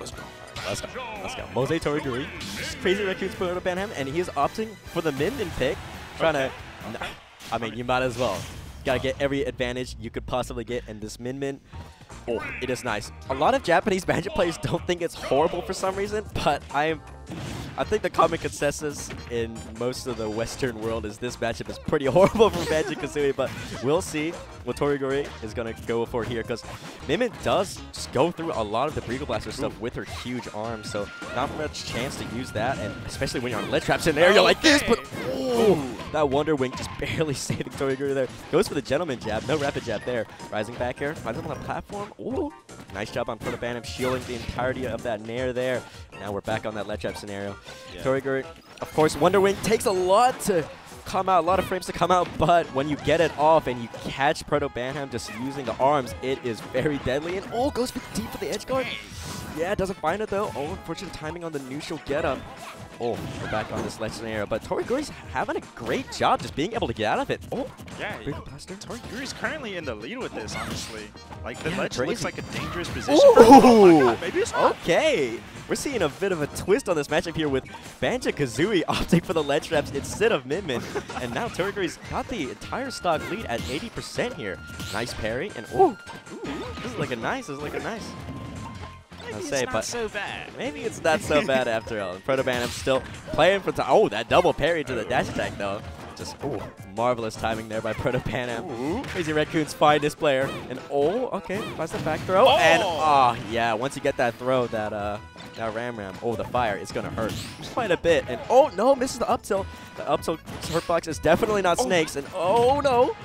Let's go. Let's go. Let's go. Mose Toriguri, Crazy Raccoon's put out Banham, and he is opting for the Min Min pick. Trying to. I mean, you might as well. Gotta get every advantage you could possibly get in this Min Min. Oh, it is nice. A lot of Japanese Magic players don't think it's horrible for some reason, but I am I think the common consensus in most of the Western world is this matchup is pretty horrible for Banjo Kazooie, but we'll see what Toriguri is going to go for here because Min Min does just go through a lot of the Breegull Blaster stuff with her huge arms, so not much chance to use that, and especially when you're on ledge traps in there, you're like this, but oh, that Wonder Wing just barely saving Toriguri there. Goes for the Gentleman Jab, no Rapid Jab there. Rising back air, finds him on the platform. Ooh, nice job on Proto Banham shielding the entirety of that Nair there. Now we're back on that ledge trap scenario. Yeah. Toriguri, of course, Wonder Wing takes a lot to come out, a lot of frames to come out, but when you get it off and you catch Proto Banham just using the arms, it is very deadly. And oh, goes for deep for the edge guard. Yeah, doesn't find it though. Oh, unfortunate timing on the neutral get up. Oh, we're back on this ledge scenario, but Toriguri's having a great job just being able to get out of it. Oh, yeah, blaster. Toriguri's currently in the lead with this, honestly. Like, the yeah, ledge crazy. looks like a dangerous position. Ooh. Oh God, maybe it's not. Okay. We're seeing a bit of a twist on this matchup here with Banjo-Kazooie opting for the ledge traps instead of Min Min. and now Toriguri's got the entire stock lead at 80% here. Nice parry, and ooh, ooh, this is like a nice, this is like a nice. Maybe say, but so bad. Maybe it's not so bad after all. Proto Banham still playing for time. Oh, that double parry to the dash attack though. Just ooh, marvelous timing there by Proto Banham. Crazy Raccoon's finest player. And oh, okay, finds the back throw. Oh. And ah, oh, yeah, once you get that throw, that uh, that Ramram, oh, the fire is gonna hurt quite a bit. And oh no, misses the up tilt. The up tilt hurtbox is definitely not oh. snakes. And oh no.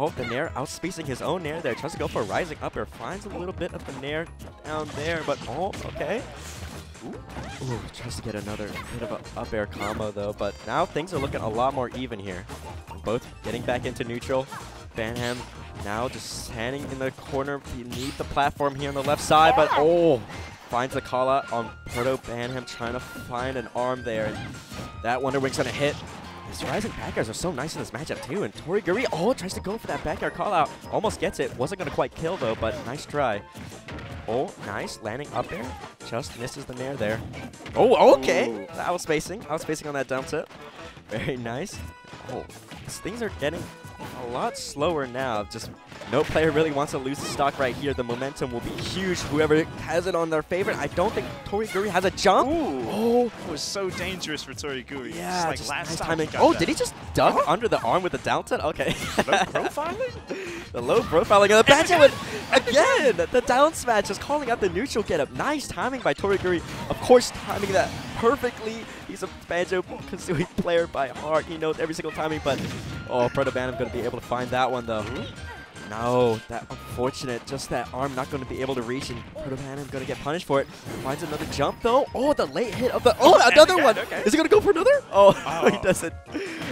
Oh, the Nair outspacing his own Nair there. Tries to go for a rising up air. Finds a little bit of the Nair down there, but oh, okay. Ooh. Ooh, tries to get another bit of an up air combo though, but now things are looking a lot more even here. Both getting back into neutral. Banham now just standing in the corner beneath the platform here on the left side, but oh, finds a call out on Proto Banham trying to find an arm there. And that Wonder Wing's gonna hit. These rising back airs are so nice in this matchup too. And Toriguri, oh, tries to go for that back air call out. Almost gets it. Wasn't going to quite kill though, but nice try. Oh, nice. Landing up there. Just misses the nair there. Oh, okay. Ooh. I was spacing. I was spacing on that dump tip. Very nice. Oh, things are getting a lot slower now. Just no player really wants to lose the stock right here. The momentum will be huge. Whoever has it on their favorite. I don't think Tori Toriguri has a jump. Ooh. Oh, it was so dangerous for Tori Toriguri. Yeah, just like just last nice time timing. Oh, that. did he just duck huh? under the arm with the down set? Okay. low profiling? the low profiling of the with again the down smash just calling out the neutral get up. Nice timing by Tori Toriguri. Of course, timing that perfectly. He's a Banjo Kazooie player by heart. He knows every single timing, but oh, Proto Banham going to be able to find that one though. No, that unfortunate, just that arm not going to be able to reach, and Proto Banham going to get punished for it. Finds another jump, though. Oh, the late hit of the... Oh, another okay, one! Okay. Is he going to go for another? Oh, oh. he doesn't.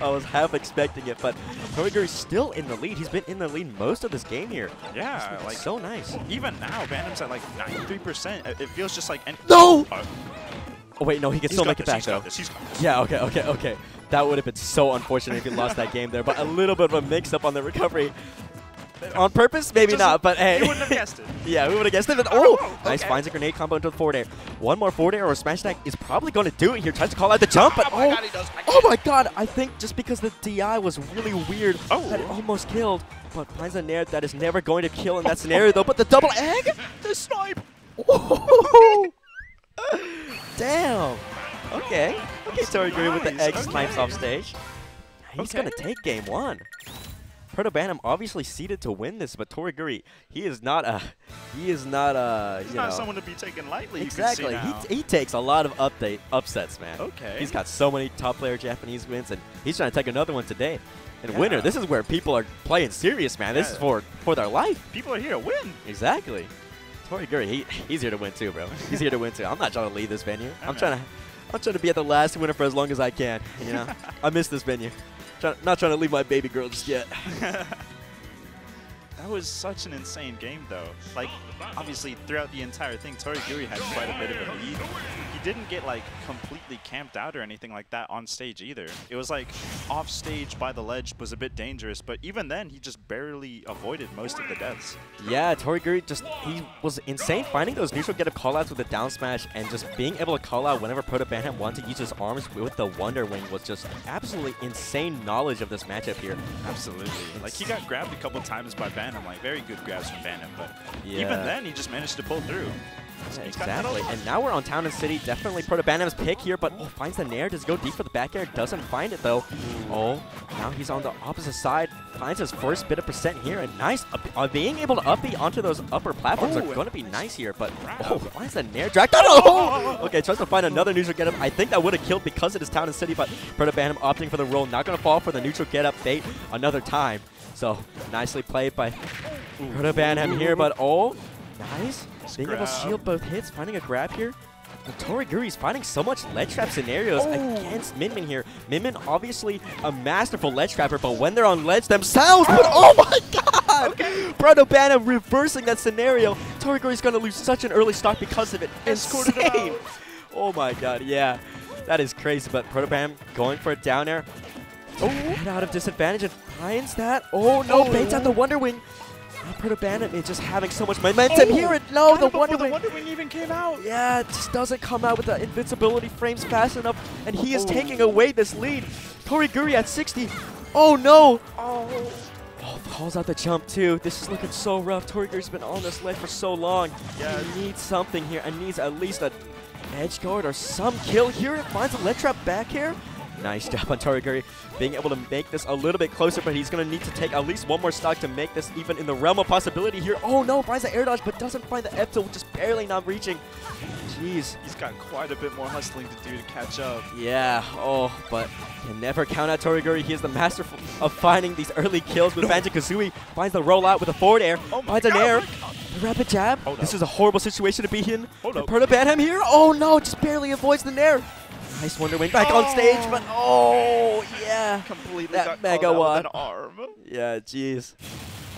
I was half expecting it, but Toriguri's still in the lead. He's been in the lead most of this game here. Yeah, like so nice. Even now, Banham's at like 93%. It feels just like... No! Uh, oh, wait, no, he can He's still make it back, though. Yeah, okay, okay, okay. That would have been so unfortunate if he lost that game there, but a little bit of a mix-up on the recovery. On purpose? Maybe not, but hey. You wouldn't have guessed it. yeah, we would have guessed it. But, oh, oh, oh okay. nice. Finds a grenade combo into the forward air. One more forward air or smash attack is probably going to do it here. Tries to call out the jump, but oh, my, oh, God, he does. oh my God. I think just because the DI was really weird oh. that it almost killed. But finds a nair that is never going to kill in that scenario, though. But the double egg? The snipe. Oh. Damn. Okay. Okay, Tori nice. with the egg okay. snipes off stage. He's okay. going to take game one. Proto Banham obviously seeded to win this, but Toriguri, he is not a, he is not a, He's not know, someone to be taken lightly. Exactly. He, he takes a lot of update upsets, man. Okay. He's got so many top player Japanese wins, and he's trying to take another one today. And yeah. winner, this is where people are playing serious, man. This is for for their life. People are here to win. Exactly. Toriguri, he, he's here to win too, bro. He's here to win too. I'm not trying to leave this venue. I'm trying to, I'm trying to be at the last winner for as long as I can. You know, I miss this venue. Try, not trying to leave my baby girl just yet. That was such an insane game, though. Like, obviously, throughout the entire thing, Toriguri had quite a bit of a lead. He didn't get, like, completely camped out or anything like that on stage either. It was, like, off stage by the ledge was a bit dangerous, but even then, he just barely avoided most of the deaths. Yeah, Toriguri just, he was insane finding those neutral get up callouts with the down smash and just being able to call out whenever Proto Banham wanted to use his arms with the Wonder Wing was just absolutely insane knowledge of this matchup here. Absolutely. Like, he got grabbed a couple times by Banham, like, very good grabs from Banham, but Yeah. even then, he just managed to pull through. Yeah, He's got that exactly. And now we're on Town and City. Definitely Proto Banham's pick here, but oh, finds the Nair. Does go deep for the back air. Doesn't find it, though. Oh, now he's on the opposite side. Finds his first bit of percent here. And nice. Up, uh, being able to up B onto those upper platforms Oh, are going to be nice here. But, oh, finds the Nair drag. Oh! Okay, tries to find another neutral get up. I think that would have killed because it is Town and City, but Proto Banham opting for the roll. Not going to fall for the neutral get up bait another time. So, nicely played by Proto Banham here, but oh, nice. Being able to shield both hits, finding a grab here. Toriguri's finding so much ledge trap scenarios Oh. against Min Min here. Min Min obviously a masterful ledge trapper, but when they're on ledge themselves, but oh my god! Proto Banham reversing that scenario. Toriguri's gonna lose such an early stock because of it. Insane! Oh my god, yeah. That is crazy, but Proto Banham going for a down air. Oh, head out of disadvantage and finds that. Oh no, Oh. baits out the Wonder Wing. Proto Banham is just having so much momentum Oh, here. And no, the Wonder the Wing. Wonder Wing even came out. Yeah, it just doesn't come out with the invincibility frames fast enough, and he is Oh. taking away this lead. Toriguri at 60. Oh no! Oh. Oh, calls out the jump too. This is looking so rough. Toriguri's been on this ledge for so long. Yeah. He needs something here. and needs at least a edge guard or some kill here. It finds a ledge trap back here. Nice job on Toriguri being able to make this a little bit closer, but he's going to need to take at least one more stock to make this even in the realm of possibility here. Oh no, finds the air dodge, but doesn't find the F tilt, just barely not reaching. Jeez. He's got quite a bit more hustling to do to catch up. Yeah, oh, but can never count out Toriguri. He is the master of finding these early kills with Banjo Kazooie. Finds the rollout with a forward air. Oh finds an God, air. oh. The rapid jab. Hold this is a horrible situation to be in. And up. Proto Banham here. Oh no, just barely avoids the nair. Nice Wonder Wing back on stage, but oh, oh yeah. Completely That got mega one. arm. Yeah, jeez.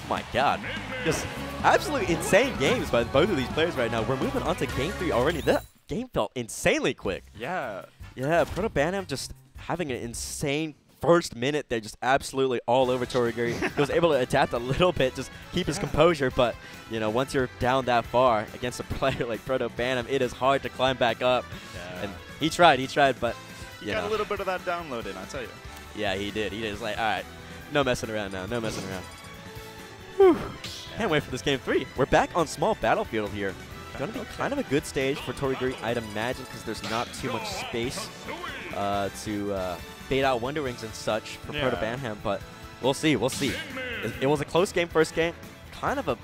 My God. Just absolutely insane games by both of these players right now. We're moving on to game three already. That game felt insanely quick. Yeah. Yeah, Proto Banham just having an insane first minute there, just absolutely all over Toriguri. he was able to adapt a little bit, just keep his composure, but, you know, once you're down that far against a player like Proto Banham, it is hard to climb back up. Yeah. And he tried, he tried, but, you he got know, a little bit of that downloaded, I tell you. yeah, he did. He did. It's like, all right, no messing around now, no messing around. Whew. Can't wait for this game three. We're back on small battlefield here. Gonna be kind of a good stage for Toriguri, I'd imagine, because there's not too much space uh, to uh, bait out Wonder Wings and such for Proto Yeah. Banham, but we'll see, we'll see. It, it was a close game first game, kind of a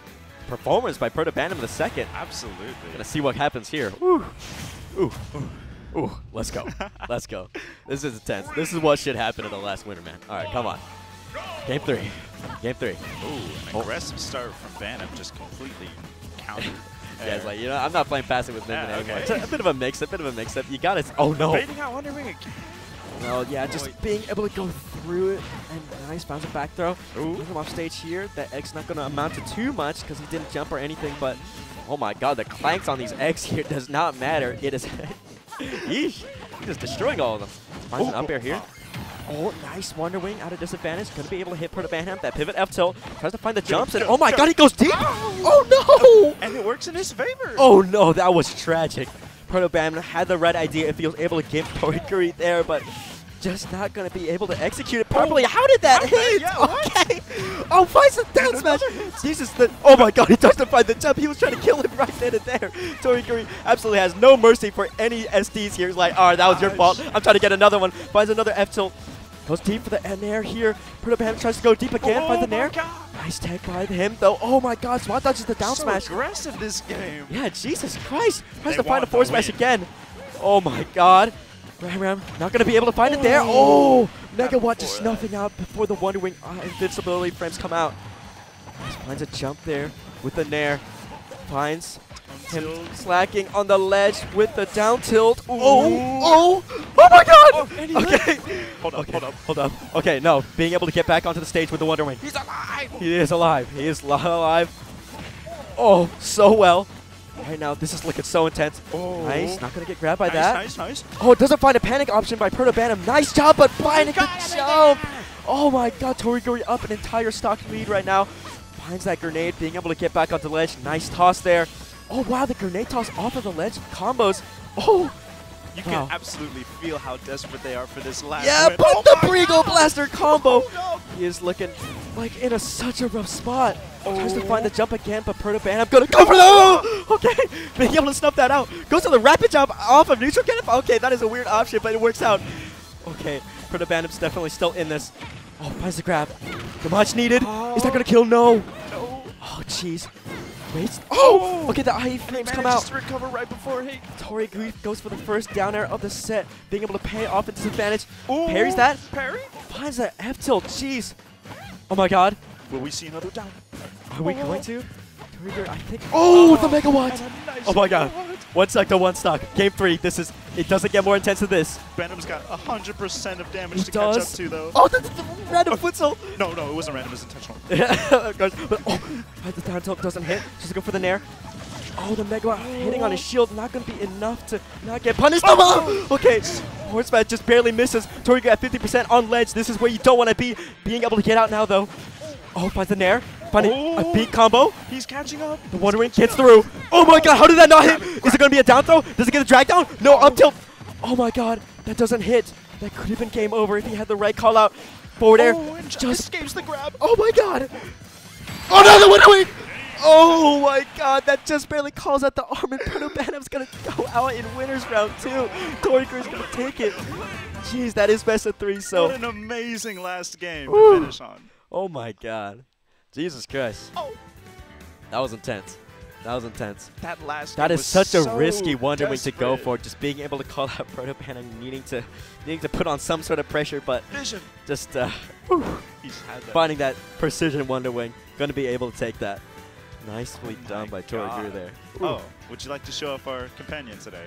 performance by Proto Banham in the second. Absolutely. Gonna see what happens here. Ooh, ooh, ooh. Let's go, let's go. This is intense. This is what should happen in the last winter, man. All right, come on. Game three. Game three. Ooh, an Oh. aggressive start from Banham just completely countered. Yeah, it's like, you know, I'm not playing passive with Min Min Yeah, anymore. okay. It's a, a bit of a mix, a bit of a mix up. You got it. Oh, no. Baiting out Wonder Wing again. No, yeah, just being able to go through it. And nice bounce a back throw. Ooh. Move him off stage here. That X not going to amount to too much because he didn't jump or anything. But, oh my god, the clanks on these X here does not matter. It is... Yeesh. He's just destroying all of them. Finds an up air here. Oh, nice Wonder Wing out of disadvantage. Going to be able to hit Proto Banham. That pivot F tilt. Tries to find the jumps. And oh my god, he goes deep. Oh, oh no! And it works in his favor. Oh no, that was tragic. Proto Banham had the right idea if he was able to get Toriguri there, but just not going to be able to execute it oh. properly. How did that hit? yeah, what? okay. Oh, finds the down smash. Jesus, the, oh my god, he does not find the jump. He was trying to kill him right then and there. Toriguri absolutely has no mercy for any SDs here. He's like, all right, that was your fault. I'm trying to get another one. Finds another F tilt. Goes deep for the nair here. Banham tries to go deep again. oh finds the nair. God. Nice tag by him, though. Oh my god, Swat dodges the down so smash. aggressive this game. Yeah, Jesus Christ. Tries They to find a force smash again. Oh my god. Ramram not going to be able to find it there. Oh! Megawatt just snuffing out before the Wonder Wing uh, invincibility frames come out. Finds a jump there with the Nair. Finds him slacking on the ledge with the down tilt. Oh! Oh! Oh my god! Oh, okay. Hold up, okay. hold up. Hold up. Okay, no. Being able to get back onto the stage with the Wonder Wing. He's alive! He is alive. He is li- alive. Oh, so well. Right now, this is looking so intense. Oh. Nice. Not going to get grabbed by nice, that. nice, nice. Oh, it doesn't find a panic option by Proto Banham. Nice job, but finding the jump. Oh my god, Toriguri up an entire stock lead right now. Finds that grenade, being able to get back onto the ledge. Nice toss there. Oh wow, the grenade toss off of the ledge. Combos. Oh, You can absolutely feel how desperate they are for this last yeah, win. but Oh the Breegull Blaster combo. Oh, no. He is looking like in a such a rough spot. Tries to Oh. find the oh. jump again, but Proto Banham gonna go for the oh! Okay, being able to snuff that out. Goes for the rapid jump off of neutral cannon. Okay, that is a weird option, but it works out. Okay, Proto Banham's definitely still in this. Oh, finds the grab. The much needed. Is that gonna oh. kill? No. No. Oh, jeez. Wait. Oh! oh! Okay, the IE flames come out. to recover right before he Tori Grief goes for the first down air of the set, being able to pay off its disadvantage. Ooh, Parries that. Parry? Finds that F tilt. Jeez. Oh my god. Will we see another down? Are we Oh. going to? Trigger, I think. Oh, the oh. Megawatt! Nice Oh my god. One stock to one stock. Game three. This is. It doesn't get more intense than this. Banham's got 100% of damage He to catch up to, though. Oh, the, the, the random oh. futsal. No, no, it wasn't random. It was intentional. But oh, the down tilt doesn't hit. Just go for the nair. Oh, the Megawatt hitting on his shield. Not going to be enough to not get punished. Oh, oh! okay. Horsebat just barely misses. Toriguri at 50% on ledge. This is where you don't want to be. Being able to get out now, though. Oh, finds the nair. A Oh. beat combo. He's catching up. The Wonder Wing gets through. Oh my god, how did that not hit? Is it going to be a down throw? Does it get a drag down? No, up tilt. Oh my god, that doesn't hit. That could have been game over if he had the right call out. Forward air. Oh, Just. escapes the grab. Oh my god. Oh no, the Wonder Wing. Oh my god, that just barely calls out the arm and Proto Banham's going to go out in winner's round two. Toriguri's going to take it. Jeez, that is best of three, so. What an amazing last game Woo. to finish on. Oh my god. Jesus Christ. Oh, That was intense. That was intense. that last That is such a risky Wonder Wing to go for. Just being able to call out Proto Pan and needing to needing to put on some sort of pressure, but Vision. just uh, that. finding that precision Wonder Wing, going to be able to take that. Nicely Oh done by Tori God. Greer there. Oh, would you like to show off our companion today?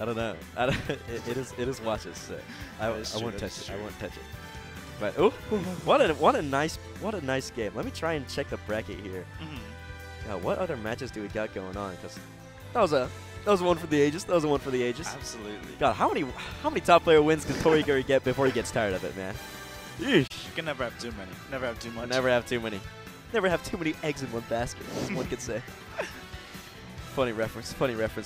I don't know. I don't, it, it is it is watches. So I, I won't touch it. I won't touch it. But oh, what a what a nice what a nice game. Let me try and check the bracket here. Mhm. Now, what other matches do we got going on? Because that was a that was one for the ages. That was one for the ages. Absolutely. God, how many how many top player wins can Tori Guri get before he gets tired of it, man? Yeesh. You can never have too many. Never have too I much. never have too many. Never have too many eggs in one basket, as one could say. funny reference. Funny reference.